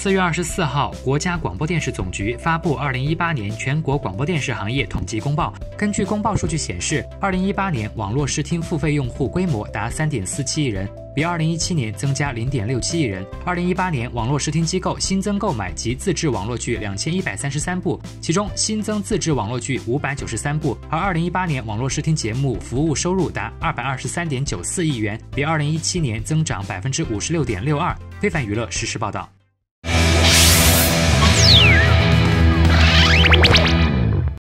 四月二十四号国家广播电视总局发布二零一八年全国广播电视行业统计公报。根据公报数据显示二零一八年网络视听付费用户规模达三点四七亿人比二零一七年增加零点六七亿人。二零一八年网络视听机构新增购买及自制网络剧两千一百三十三部其中新增自制网络剧五百九十三部而二零一八年网络视听节目服务收入达二百二十三点九四亿元比二零一七年增长百分之五十六点六二。非凡娱乐实时报道。